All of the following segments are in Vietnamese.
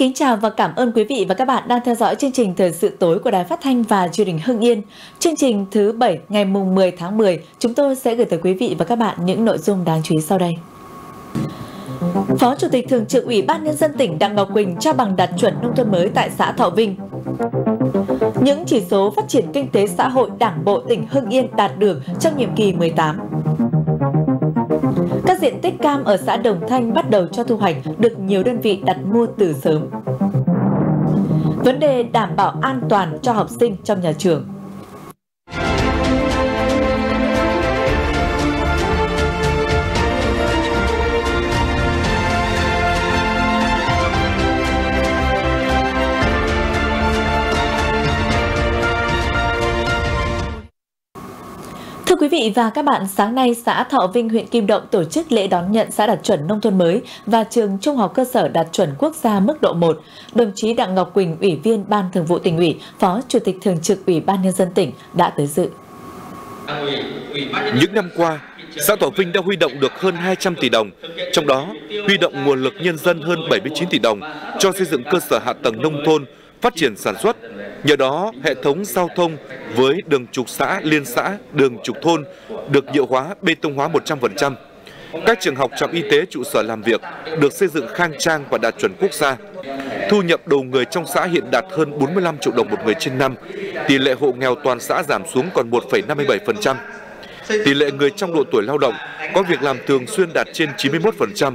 kính chào và cảm ơn quý vị và các bạn đang theo dõi chương trình Thời sự tối của Đài Phát Thanh và Truyền hình Hưng Yên. Chương trình thứ 7 ngày mùng 10 tháng 10, chúng tôi sẽ gửi tới quý vị và các bạn những nội dung đáng chú ý sau đây. Phó Chủ tịch Thường trực Ủy ban Nhân dân tỉnh Đặng Ngọc Quỳnh trao bằng đạt chuẩn nông thôn mới tại xã Thọ Vinh. Những chỉ số phát triển kinh tế xã hội Đảng bộ tỉnh Hưng Yên đạt được trong nhiệm kỳ 18. Các diện tích cam ở xã Đồng Thanh bắt đầu cho thu hoạch được nhiều đơn vị đặt mua từ sớm. Vấn đề đảm bảo an toàn cho học sinh trong nhà trường. Quý vị và các bạn, sáng nay xã Thọ Vinh, huyện Kim Động tổ chức lễ đón nhận xã đạt chuẩn nông thôn mới và trường trung học cơ sở đạt chuẩn quốc gia mức độ 1. Đồng chí Đặng Ngọc Quỳnh, Ủy viên Ban Thường vụ tỉnh ủy, Phó Chủ tịch Thường trực Ủy ban Nhân dân tỉnh đã tới dự. Những năm qua, xã Thọ Vinh đã huy động được hơn 200 tỷ đồng, trong đó huy động nguồn lực nhân dân hơn 79 tỷ đồng cho xây dựng cơ sở hạ tầng nông thôn, phát triển sản xuất. Nhờ đó, hệ thống giao thông với đường trục xã, liên xã, đường trục thôn được nhựa hóa, bê tông hóa 100%. Các trường học, trạm y tế, trụ sở làm việc được xây dựng khang trang và đạt chuẩn quốc gia. Thu nhập đầu người trong xã hiện đạt hơn 45 triệu đồng một người trên năm. Tỷ lệ hộ nghèo toàn xã giảm xuống còn 1,57%. Tỷ lệ người trong độ tuổi lao động có việc làm thường xuyên đạt trên 91%.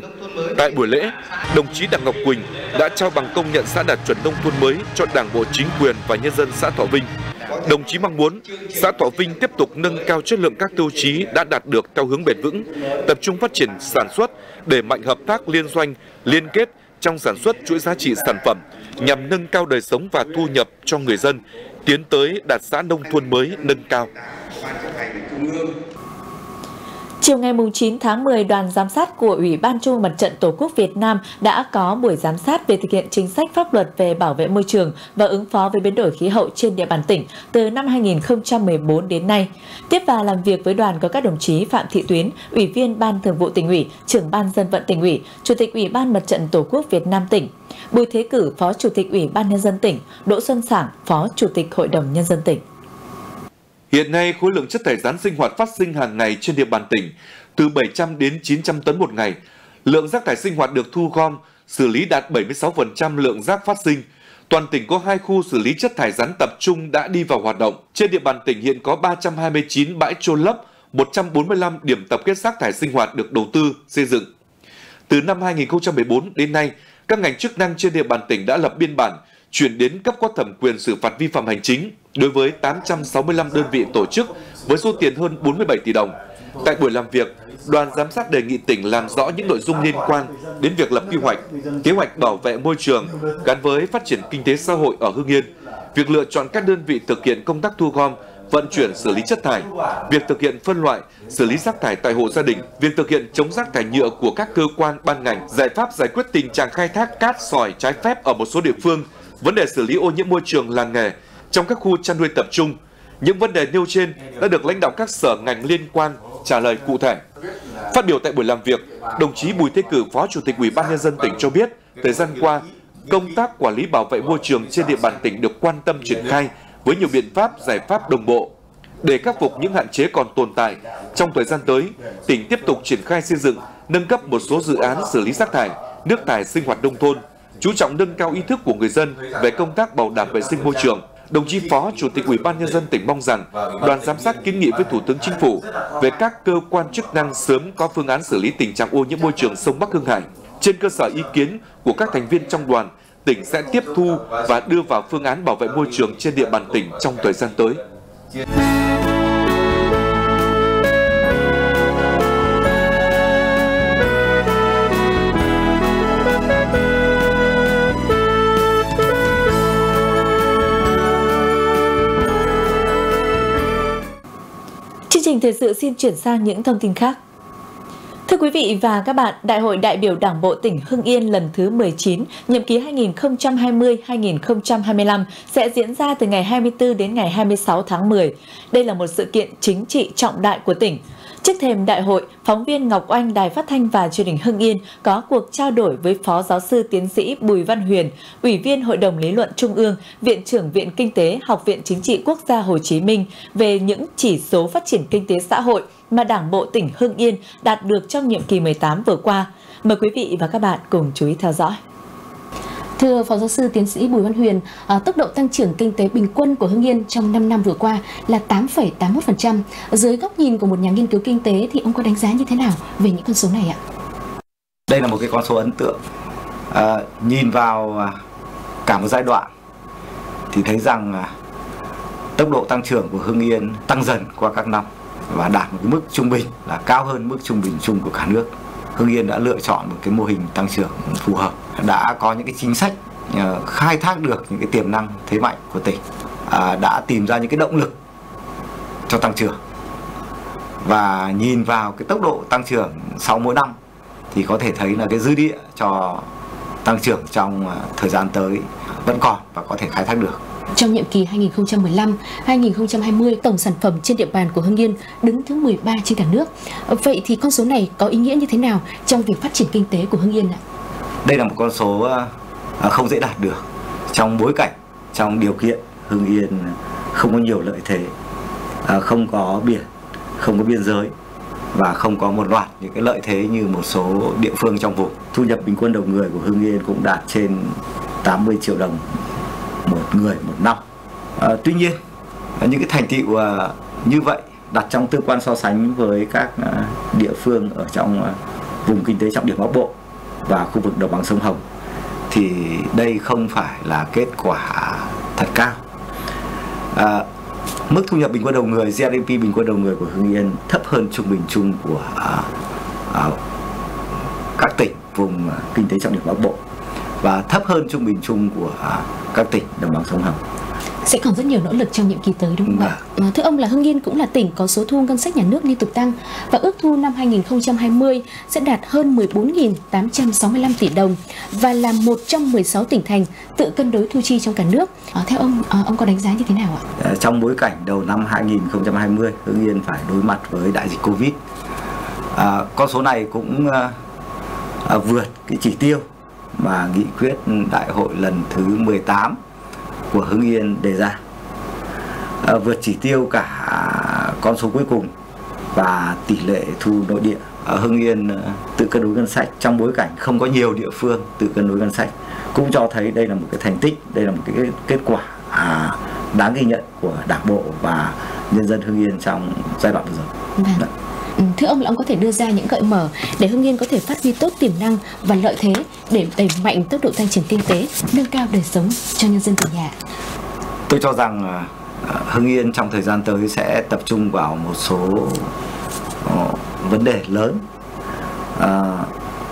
Tại buổi lễ, đồng chí Đặng Ngọc Quỳnh đã trao bằng công nhận xã đạt chuẩn nông thôn mới cho Đảng bộ chính quyền và nhân dân xã Thọ Vinh. Đồng chí mong muốn xã Thọ Vinh tiếp tục nâng cao chất lượng các tiêu chí đã đạt được theo hướng bền vững, tập trung phát triển sản xuất, để mạnh hợp tác liên doanh, liên kết trong sản xuất chuỗi giá trị sản phẩm nhằm nâng cao đời sống và thu nhập cho người dân, tiến tới đạt xã nông thôn mới nâng cao. Chiều ngày 9 tháng 10, đoàn giám sát của Ủy ban Trung Mặt trận Tổ quốc Việt Nam đã có buổi giám sát về thực hiện chính sách pháp luật về bảo vệ môi trường và ứng phó với biến đổi khí hậu trên địa bàn tỉnh từ năm 2014 đến nay. Tiếp và làm việc với đoàn có các đồng chí Phạm Thị Tuyến, Ủy viên Ban Thường vụ tỉnh ủy, trưởng Ban dân vận tỉnh ủy, Chủ tịch Ủy ban Mặt trận Tổ quốc Việt Nam tỉnh, Bùi Thế Cử, Phó Chủ tịch Ủy ban Nhân dân tỉnh, Đỗ Xuân Sảng, Phó Chủ tịch Hội đồng Nhân dân tỉnh. Hiện nay, khối lượng chất thải rắn sinh hoạt phát sinh hàng ngày trên địa bàn tỉnh từ 700 đến 900 tấn một ngày. Lượng rác thải sinh hoạt được thu gom, xử lý đạt 76% lượng rác phát sinh. Toàn tỉnh có hai khu xử lý chất thải rắn tập trung đã đi vào hoạt động. Trên địa bàn tỉnh hiện có 329 bãi trôn lấp, 145 điểm tập kết rác thải sinh hoạt được đầu tư, xây dựng. Từ năm 2014 đến nay, các ngành chức năng trên địa bàn tỉnh đã lập biên bản, chuyển đến cấp có thẩm quyền xử phạt vi phạm hành chính đối với 865 đơn vị tổ chức với số tiền hơn 47 tỷ đồng. Tại buổi làm việc, đoàn giám sát đề nghị tỉnh làm rõ những nội dung liên quan đến việc lập quy hoạch, kế hoạch bảo vệ môi trường gắn với phát triển kinh tế xã hội ở Hưng Yên, việc lựa chọn các đơn vị thực hiện công tác thu gom, vận chuyển xử lý chất thải, việc thực hiện phân loại, xử lý rác thải tại hộ gia đình, việc thực hiện chống rác thải nhựa của các cơ quan ban ngành, giải pháp giải quyết tình trạng khai thác cát sỏi trái phép ở một số địa phương, vấn đề xử lý ô nhiễm môi trường làng nghề trong các khu chăn nuôi tập trung. Những vấn đề nêu trên đã được lãnh đạo các sở ngành liên quan trả lời cụ thể. Phát biểu tại buổi làm việc, đồng chí Bùi Thế Cử, Phó Chủ tịch Ủy ban nhân dân tỉnh cho biết, thời gian qua, công tác quản lý bảo vệ môi trường trên địa bàn tỉnh được quan tâm triển khai với nhiều biện pháp giải pháp đồng bộ. Để khắc phục những hạn chế còn tồn tại, trong thời gian tới, tỉnh tiếp tục triển khai xây dựng, nâng cấp một số dự án xử lý rác thải, nước thải sinh hoạt nông thôn, chú trọng nâng cao ý thức của người dân về công tác bảo đảm vệ sinh môi trường. Đồng chí Phó Chủ tịch Ủy ban nhân dân tỉnh mong rằng đoàn giám sát kiến nghị với Thủ tướng Chính phủ về các cơ quan chức năng sớm có phương án xử lý tình trạng ô nhiễm môi trường sông Bắc Hưng Hải. Trên cơ sở ý kiến của các thành viên trong đoàn, tỉnh sẽ tiếp thu và đưa vào phương án bảo vệ môi trường trên địa bàn tỉnh trong thời gian tới. Trình thời sự xin chuyển sang những thông tin khác. Thưa quý vị và các bạn, Đại hội đại biểu Đảng bộ tỉnh Hưng Yên lần thứ 19, nhiệm kỳ 2020-2025 sẽ diễn ra từ ngày 24 đến ngày 26 tháng 10. Đây là một sự kiện chính trị trọng đại của tỉnh. Trước thềm đại hội, phóng viên Ngọc Oanh Đài Phát thanh và Truyền hình Hưng Yên có cuộc trao đổi với Phó Giáo sư Tiến sĩ Bùi Văn Huyền, Ủy viên Hội đồng Lý luận Trung ương, Viện trưởng Viện Kinh tế Học viện Chính trị Quốc gia Hồ Chí Minh về những chỉ số phát triển kinh tế xã hội mà Đảng bộ tỉnh Hưng Yên đạt được trong nhiệm kỳ 18 vừa qua. Mời quý vị và các bạn cùng chú ý theo dõi. Thưa Phó Giáo sư Tiến sĩ Bùi Văn Huyền, à, tốc độ tăng trưởng kinh tế bình quân của Hưng Yên trong 5 năm vừa qua là 8,81%. Dưới góc nhìn của một nhà nghiên cứu kinh tế thì ông có đánh giá như thế nào về những con số này ạ? Đây là một cái con số ấn tượng. À, nhìn vào à, cả một giai đoạn thì thấy rằng à, tốc độ tăng trưởng của Hưng Yên tăng dần qua các năm và đạt một cái mức trung bình là cao hơn mức trung bình chung của cả nước. Hưng Yên đã lựa chọn một cái mô hình tăng trưởng phù hợp, đã có những cái chính sách ờ, khai thác được những cái tiềm năng thế mạnh của tỉnh, à, đã tìm ra những cái động lực cho tăng trưởng và nhìn vào cái tốc độ tăng trưởng sau mỗi năm thì có thể thấy là cái dư địa cho tăng trưởng trong ờ, thời gian tới vẫn còn và có thể khai thác được. Trong nhiệm kỳ 2015-2020, tổng sản phẩm trên địa bàn của Hưng Yên đứng thứ 13 trên cả nước. Vậy thì con số này có ý nghĩa như thế nào trong việc phát triển kinh tế của Hưng Yên ạ? Đây là một con số ờ, ờ, không dễ đạt được trong bối cảnh, trong điều kiện Hưng Yên không có nhiều lợi thế, ờ, không có biển, không có biên giới và không có một loạt những cái lợi thế như một số địa phương trong vùng. Thu nhập bình quân đầu người của Hưng Yên cũng đạt trên 80 triệu đồng một người một năm. À, tuy nhiên những cái thành tựu ờ, như vậy đặt trong tư quan so sánh với các ờ, địa phương ở trong vùng kinh tế trọng điểm bắc bộ và khu vực đồng bằng sông hồng thì đây không phải là kết quả thật cao. À, mức thu nhập bình quân đầu người GDP bình quân đầu người của Hưng Yên thấp hơn trung bình chung của à, à, các tỉnh vùng kinh tế trọng điểm bắc bộ và thấp hơn trung bình chung của à, các tỉnh đồng bằng sông Hồng sẽ còn rất nhiều nỗ lực trong nhiệm kỳ tới đúng không ạ? À, thưa ông là Hưng Yên cũng là tỉnh có số thu ngân sách nhà nước liên tục tăng và ước thu năm 2020 sẽ đạt hơn 14.865 tỷ đồng và là một trong 16 tỉnh thành tự cân đối thu chi trong cả nước. À, theo ông, à, ông có đánh giá như thế nào ạ? À, trong bối cảnh đầu năm 2020, Hưng Yên phải đối mặt với đại dịch Covid. À, con số này cũng à, à, vượt cái chỉ tiêu mà nghị quyết đại hội lần thứ 18 của Hưng Yên đề ra à, vượt chỉ tiêu cả con số cuối cùng và tỷ lệ thu nội địa ở Hưng Yên à, tự cân đối ngân sách trong bối cảnh không có nhiều địa phương tự cân đối ngân sách cũng cho thấy đây là một cái thành tích đây là một cái kết quả à, đáng ghi nhận của đảng bộ và nhân dân Hưng Yên trong giai đoạn vừa rồi. Vâng. Thưa ông là ông có thể đưa ra những gợi mở để Hưng Yên có thể phát huy tốt tiềm năng và lợi thế để đẩy mạnh tốc độ tăng trưởng kinh tế, nâng cao đời sống cho nhân dân tỉnh nhà. Tôi cho rằng à, à, Hưng Yên trong thời gian tới sẽ tập trung vào một số ờ, vấn đề lớn. À,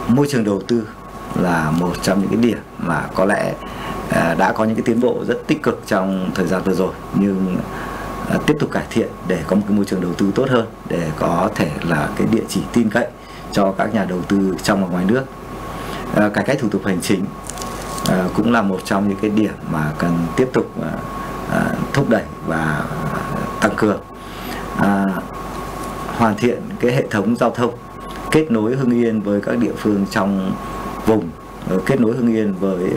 môi trường đầu tư là một trong những cái điểm mà có lẽ à, đã có những cái tiến bộ rất tích cực trong thời gian vừa rồi nhưng À, tiếp tục cải thiện để có một cái môi trường đầu tư tốt hơn để có thể là cái địa chỉ tin cậy cho các nhà đầu tư trong và ngoài nước. À, cải cách thủ tục hành chính à, cũng là một trong những cái điểm mà cần tiếp tục à, à thúc đẩy và tăng cường. À, hoàn thiện cái hệ thống giao thông kết nối Hưng Yên với các địa phương trong vùng kết nối Hưng Yên với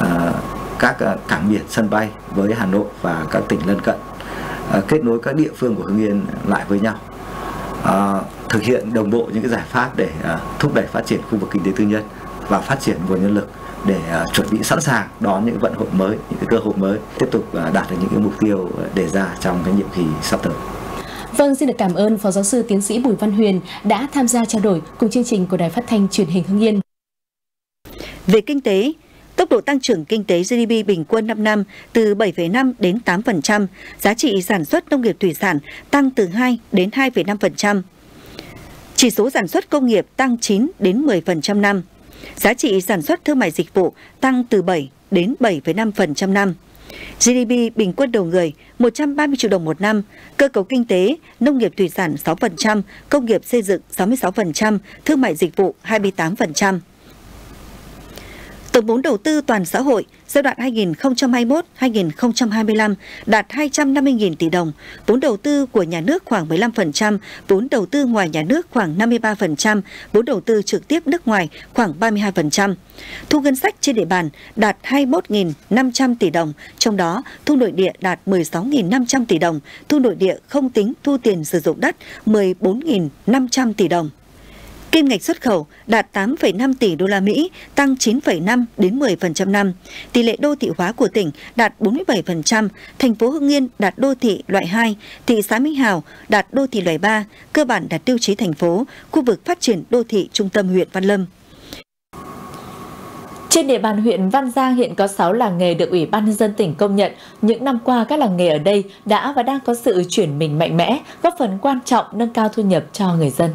à, các à, cảng biển sân bay với Hà Nội và các tỉnh lân cận kết nối các địa phương của Hưng Yên lại với nhau à, thực hiện đồng bộ những cái giải pháp để à, thúc đẩy phát triển khu vực kinh tế tư nhân và phát triển nguồn nhân lực để à, chuẩn bị sẵn sàng đón những vận hội mới những cái cơ hội mới tiếp tục à, đạt được những cái mục tiêu đề ra trong cái nhiệm kỳ sắp tới Vâng, xin được cảm ơn Phó Giáo sư Tiến sĩ Bùi Văn Huyền đã tham gia trao đổi cùng chương trình của Đài Phát thanh Truyền hình Hưng Yên. Về kinh tế, Tốc độ tăng trưởng kinh tế GDP bình quân 5 năm từ 7,5 đến 8%, giá trị sản xuất nông nghiệp thủy sản tăng từ 2 đến 2,5%. Chỉ số sản xuất công nghiệp tăng 9 đến 10% năm. Giá trị sản xuất thương mại dịch vụ tăng từ 7 đến 7,5% năm. GDP bình quân đầu người 130 triệu đồng một năm, cơ cấu kinh tế, nông nghiệp thủy sản 6%, công nghiệp xây dựng 66%, thương mại dịch vụ 28%. Tổng vốn đầu tư toàn xã hội giai đoạn 2021-2025 đạt 250.000 tỷ đồng, vốn đầu tư của nhà nước khoảng 15%, vốn đầu tư ngoài nhà nước khoảng 53%, vốn đầu tư trực tiếp nước ngoài khoảng 32%. Thu ngân sách trên địa bàn đạt 21.500 tỷ đồng, trong đó thu nội địa đạt 16.500 tỷ đồng, thu nội địa không tính thu tiền sử dụng đất 14.500 tỷ đồng. Kim ngạch xuất khẩu đạt 8,5 tỷ đô la Mỹ, tăng 9,5 đến 10% năm. Tỷ lệ đô thị hóa của tỉnh đạt 47%, thành phố Hưng Yên đạt đô thị loại 2, thị xã Minh Hào đạt đô thị loại 3, cơ bản đạt tiêu chí thành phố, khu vực phát triển đô thị trung tâm huyện Văn Lâm. Trên địa bàn huyện Văn Giang hiện có 6 làng nghề được Ủy ban nhân dân tỉnh công nhận. Những năm qua các làng nghề ở đây đã và đang có sự chuyển mình mạnh mẽ, góp phần quan trọng nâng cao thu nhập cho người dân.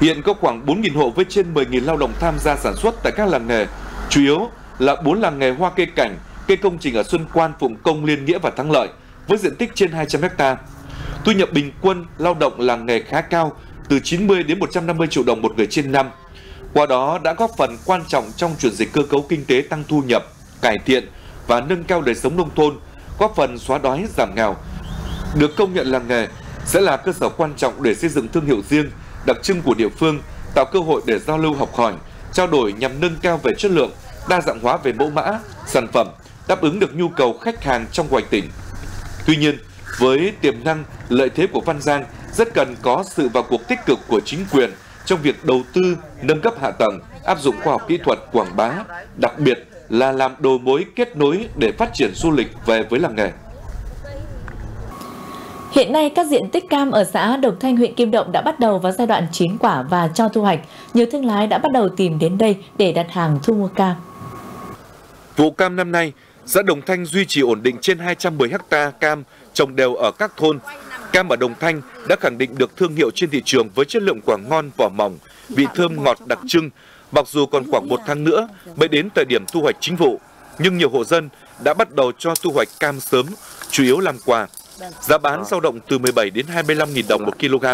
Hiện có khoảng 4.000 hộ với trên 10.000 lao động tham gia sản xuất tại các làng nghề, chủ yếu là 4 làng nghề hoa cây cảnh, cây công trình ở Xuân Quan, Phụng Công, Liên Nghĩa và Thắng Lợi với diện tích trên 200 ha. Thu nhập bình quân lao động làng nghề khá cao, từ 90 đến 150 triệu đồng một người trên năm. Qua đó đã góp phần quan trọng trong chuyển dịch cơ cấu kinh tế tăng thu nhập, cải thiện và nâng cao đời sống nông thôn, góp phần xóa đói giảm nghèo. Được công nhận làng nghề sẽ là cơ sở quan trọng để xây dựng thương hiệu riêng, đặc trưng của địa phương, tạo cơ hội để giao lưu học hỏi, trao đổi nhằm nâng cao về chất lượng, đa dạng hóa về mẫu mã, sản phẩm, đáp ứng được nhu cầu khách hàng trong ngoài tỉnh. Tuy nhiên, với tiềm năng, lợi thế của Văn Giang rất cần có sự vào cuộc tích cực của chính quyền trong việc đầu tư, nâng cấp hạ tầng, áp dụng khoa học kỹ thuật quảng bá, đặc biệt là làm đầu mối kết nối để phát triển du lịch về với làng nghề. Hiện nay, các diện tích cam ở xã Đồng Thanh, huyện Kim Động đã bắt đầu vào giai đoạn chín quả và cho thu hoạch. Nhiều thương lái đã bắt đầu tìm đến đây để đặt hàng thu mua cam. Vụ cam năm nay, xã Đồng Thanh duy trì ổn định trên 210 ha cam trồng đều ở các thôn. Cam ở Đồng Thanh đã khẳng định được thương hiệu trên thị trường với chất lượng quả ngon, vỏ mỏng, vị thơm ngọt đặc trưng. Mặc dù còn khoảng một tháng nữa mới đến thời điểm thu hoạch chính vụ, nhưng nhiều hộ dân đã bắt đầu cho thu hoạch cam sớm, chủ yếu làm quà Giá bán dao động từ 17 đến 25.000 đồng một kg.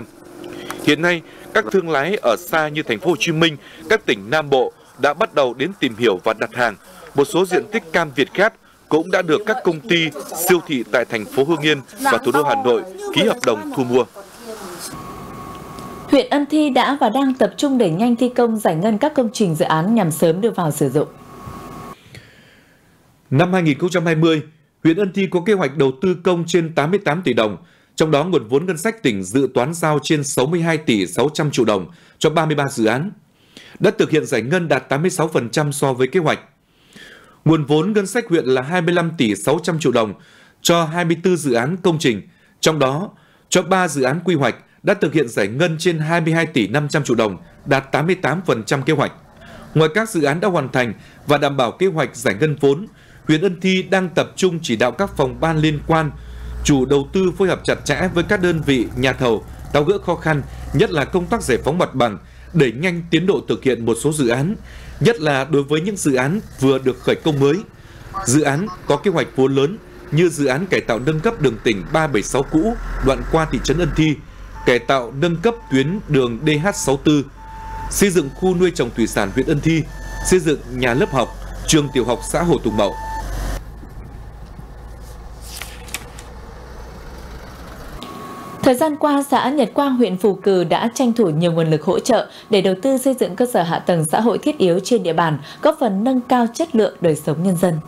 Hiện nay, các thương lái ở xa như thành phố Hồ Chí Minh, các tỉnh Nam Bộ đã bắt đầu đến tìm hiểu và đặt hàng. Một số diện tích cam Việt Gap cũng đã được các công ty siêu thị tại thành phố Hưng Yên và thủ đô Hà Nội ký hợp đồng thu mua. Huyện Ân Thi đã và đang tập trung đẩy nhanh thi công giải ngân các công trình dự án nhằm sớm đưa vào sử dụng. Năm 2020, huyện Ân Thi có kế hoạch đầu tư công trên 88 tỷ đồng, trong đó nguồn vốn ngân sách tỉnh dự toán giao trên 62 tỷ 600 triệu đồng cho 33 dự án. Đã thực hiện giải ngân đạt 86% so với kế hoạch. Nguồn vốn ngân sách huyện là 25 tỷ 600 triệu đồng cho 24 dự án công trình, trong đó cho 3 dự án quy hoạch đã thực hiện giải ngân trên 22 tỷ 500 triệu đồng, đạt 88% kế hoạch. Ngoài các dự án đã hoàn thành và đảm bảo kế hoạch giải ngân vốn, huyện Ân Thi đang tập trung chỉ đạo các phòng ban liên quan, chủ đầu tư phối hợp chặt chẽ với các đơn vị, nhà thầu, tháo gỡ khó khăn, nhất là công tác giải phóng mặt bằng, đẩy nhanh tiến độ thực hiện một số dự án, nhất là đối với những dự án vừa được khởi công mới. Dự án có kế hoạch vốn lớn như dự án cải tạo nâng cấp đường tỉnh 376 cũ đoạn qua thị trấn Ân Thi, cải tạo nâng cấp tuyến đường DH64, xây dựng khu nuôi trồng thủy sản huyện Ân Thi, xây dựng nhà lớp học, trường tiểu học xã Hồ Tùng Mậu. Thời gian qua, xã Nhật Quang, huyện Phù Cử đã tranh thủ nhiều nguồn lực hỗ trợ để đầu tư xây dựng cơ sở hạ tầng xã hội thiết yếu trên địa bàn, góp phần nâng cao chất lượng đời sống nhân dân.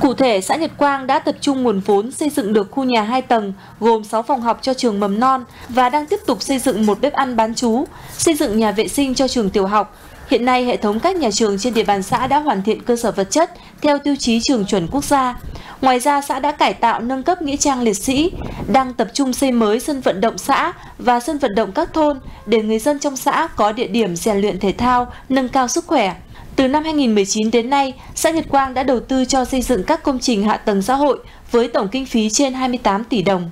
Cụ thể, xã Nhật Quang đã tập trung nguồn vốn xây dựng được khu nhà 2 tầng gồm 6 phòng học cho trường mầm non và đang tiếp tục xây dựng một bếp ăn bán chú, xây dựng nhà vệ sinh cho trường tiểu học. Hiện nay, hệ thống các nhà trường trên địa bàn xã đã hoàn thiện cơ sở vật chất theo tiêu chí trường chuẩn quốc gia. Ngoài ra, xã đã cải tạo nâng cấp nghĩa trang liệt sĩ, đang tập trung xây mới sân vận động xã và sân vận động các thôn để người dân trong xã có địa điểm rèn luyện thể thao, nâng cao sức khỏe. Từ năm 2019 đến nay, xã Nhật Quang đã đầu tư cho xây dựng các công trình hạ tầng xã hội với tổng kinh phí trên 28 tỷ đồng.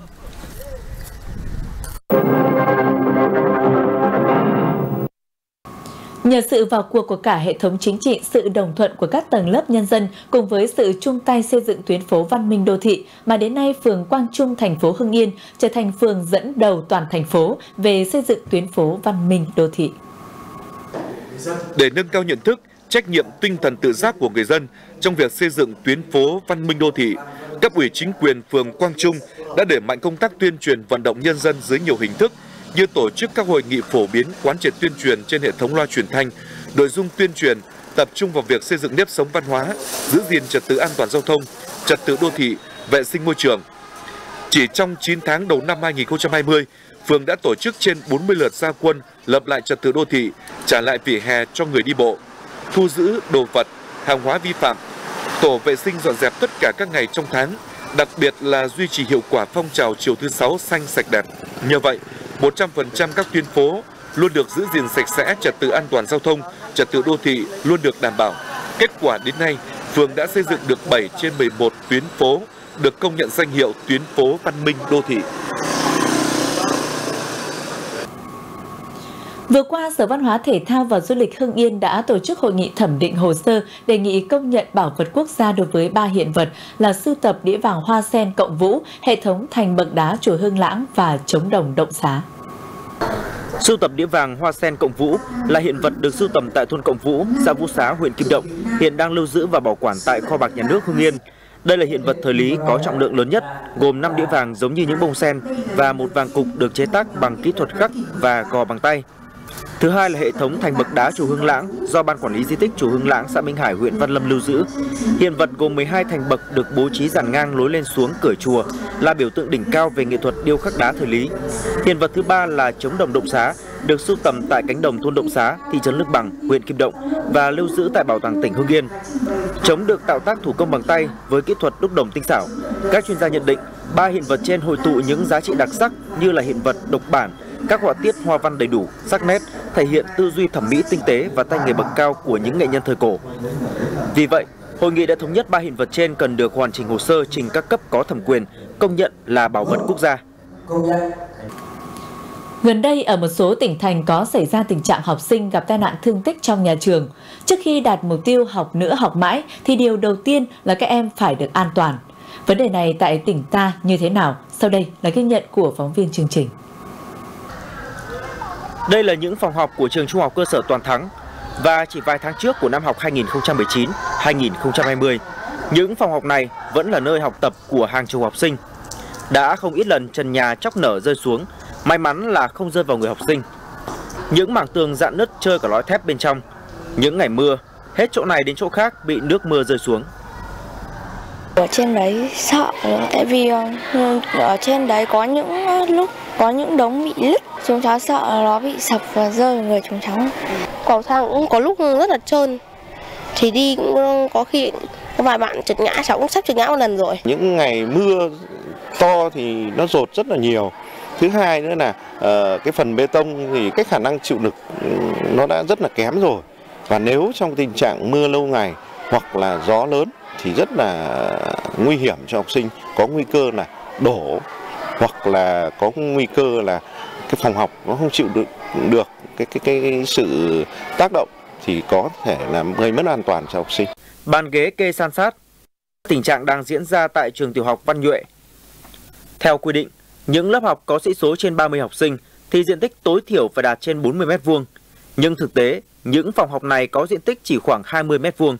Nhờ sự vào cuộc của cả hệ thống chính trị, sự đồng thuận của các tầng lớp nhân dân cùng với sự chung tay xây dựng tuyến phố văn minh đô thị mà đến nay phường Quang Trung thành phố Hưng Yên trở thành phường dẫn đầu toàn thành phố về xây dựng tuyến phố văn minh đô thị. Để nâng cao nhận thức, trách nhiệm tinh thần tự giác của người dân trong việc xây dựng tuyến phố văn minh đô thị, cấp ủy chính quyền phường Quang Trung đã đẩy mạnh công tác tuyên truyền vận động nhân dân dưới nhiều hình thức như tổ chức các hội nghị phổ biến quán triệt tuyên truyền trên hệ thống loa truyền thanh, nội dung tuyên truyền tập trung vào việc xây dựng nếp sống văn hóa, giữ gìn trật tự an toàn giao thông, trật tự đô thị, vệ sinh môi trường. Chỉ trong 9 tháng đầu năm 2020, phường đã tổ chức trên 40 lượt gia quân lập lại trật tự đô thị, trả lại vỉa hè cho người đi bộ, thu giữ đồ vật, hàng hóa vi phạm, tổ vệ sinh dọn dẹp tất cả các ngày trong tháng, đặc biệt là duy trì hiệu quả phong trào chiều thứ sáu xanh sạch đẹp. Nhờ vậy, 100% các tuyến phố luôn được giữ gìn sạch sẽ, trật tự an toàn giao thông, trật tự đô thị luôn được đảm bảo. Kết quả đến nay, phường đã xây dựng được 7 trên 11 tuyến phố được công nhận danh hiệu tuyến phố văn minh đô thị. Vừa qua, Sở Văn hóa Thể thao và Du lịch Hưng Yên đã tổ chức hội nghị thẩm định hồ sơ đề nghị công nhận bảo vật quốc gia đối với ba hiện vật là sưu tập đĩa vàng hoa sen cộng vũ, hệ thống thành bậc đá chùa Hương Lãng và chống đồng động xá. Sưu tập đĩa vàng hoa sen cộng vũ là hiện vật được sưu tầm tại thôn Cộng Vũ, xã Vũ Xá, huyện Kim Động, hiện đang lưu giữ và bảo quản tại kho bạc nhà nước Hưng Yên. Đây là hiện vật thời lý có trọng lượng lớn nhất, gồm 5 đĩa vàng giống như những bông sen và một vàng cục được chế tác bằng kỹ thuật khắc và gò bằng tay. Thứ hai là hệ thống thành bậc đá chùa Hương Lãng do Ban Quản lý Di tích chùa Hương Lãng xã Minh Hải huyện Văn Lâm lưu giữ. Hiện vật gồm 12 thành bậc được bố trí dàn ngang lối lên xuống cửa chùa là biểu tượng đỉnh cao về nghệ thuật điêu khắc đá thời lý. Hiện vật thứ ba là chống đồng động xá được sưu tầm tại cánh đồng thôn Động Xá, thị trấn Lức Bằng, huyện Kim Động và lưu giữ tại bảo tàng tỉnh Hưng Yên. Chống được tạo tác thủ công bằng tay với kỹ thuật đúc đồng tinh xảo. Các chuyên gia nhận định ba hiện vật trên hội tụ những giá trị đặc sắc như là hiện vật độc bản, các họa tiết hoa văn đầy đủ, sắc nét, thể hiện tư duy thẩm mỹ tinh tế và tay nghề bậc cao của những nghệ nhân thời cổ. Vì vậy, hội nghị đã thống nhất ba hiện vật trên cần được hoàn chỉnh hồ sơ trình các cấp có thẩm quyền công nhận là bảo vật quốc gia. Gần đây, ở một số tỉnh thành có xảy ra tình trạng học sinh gặp tai nạn thương tích trong nhà trường. Trước khi đạt mục tiêu học nữa học mãi, thì điều đầu tiên là các em phải được an toàn. Vấn đề này tại tỉnh ta như thế nào? Sau đây là ghi nhận của phóng viên chương trình. Đây là những phòng học của trường Trung học cơ sở Toàn Thắng và chỉ vài tháng trước của năm học 2019-2020, những phòng học này vẫn là nơi học tập của hàng chục học sinh. Đã không ít lần trần nhà chóc nở rơi xuống, may mắn là không rơi vào người học sinh. Những mảng tường dạn nứt chơi cả lõi thép bên trong. Những ngày mưa, hết chỗ này đến chỗ khác bị nước mưa rơi xuống. Ở trên đấy sợ tại vì ờ, ở trên đấy có những lúc có những đống bị lứt chúng cháu sợ nó bị sập và rơi vào người chúng cháu. Cầu thang cũng có lúc rất là trơn. Thì đi cũng có khi có vài bạn trượt ngã cháu cũng sắp trượt ngã một lần rồi. Những ngày mưa to thì nó rột rất là nhiều. Thứ hai nữa là uh, cái phần bê tông thì cái khả năng chịu lực nó đã rất là kém rồi. Và nếu trong tình trạng mưa lâu ngày hoặc là gió lớn thì rất là nguy hiểm cho học sinh. Có nguy cơ là đổ hoặc là có nguy cơ là cái phòng học nó không chịu được được cái cái cái sự tác động thì có thể là gây mất an toàn cho học sinh. Bàn ghế kê san sát tình trạng đang diễn ra tại trường tiểu học Văn Nhuệ. Theo quy định, những lớp học có sĩ số trên 30 học sinh thì diện tích tối thiểu phải đạt trên 40 m2. Nhưng thực tế, những phòng học này có diện tích chỉ khoảng 20 m2.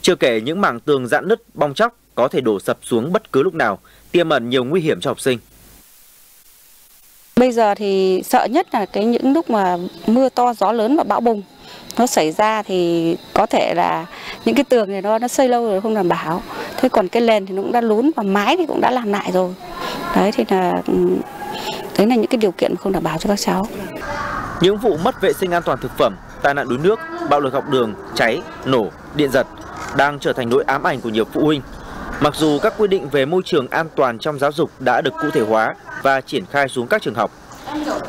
Chưa kể những mảng tường dạn nứt, bong chóc có thể đổ sập xuống bất cứ lúc nào, tiềm ẩn nhiều nguy hiểm cho học sinh. Bây giờ thì sợ nhất là cái những lúc mà mưa to, gió lớn và bão bùng nó xảy ra thì có thể là những cái tường này nó nó xây lâu rồi không đảm bảo. Thế còn cái nền thì nó cũng đã lún và mái thì cũng đã làm lại rồi. Đấy thì là ừ, đấy là những cái điều kiện không đảm bảo cho các cháu. Những vụ mất vệ sinh an toàn thực phẩm, tai nạn đuối nước, bạo lực học đường, cháy, nổ, điện giật đang trở thành nỗi ám ảnh của nhiều phụ huynh. Mặc dù các quy định về môi trường an toàn trong giáo dục đã được cụ thể hóa và triển khai xuống các trường học.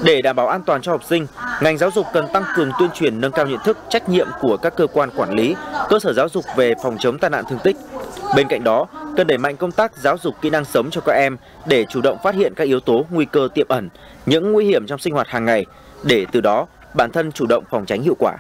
Để đảm bảo an toàn cho học sinh, ngành giáo dục cần tăng cường tuyên truyền nâng cao nhận thức, trách nhiệm của các cơ quan quản lý, cơ sở giáo dục về phòng chống tai nạn thương tích. Bên cạnh đó, cần đẩy mạnh công tác giáo dục kỹ năng sống cho các em để chủ động phát hiện các yếu tố nguy cơ tiềm ẩn, những nguy hiểm trong sinh hoạt hàng ngày để từ đó bản thân chủ động phòng tránh hiệu quả.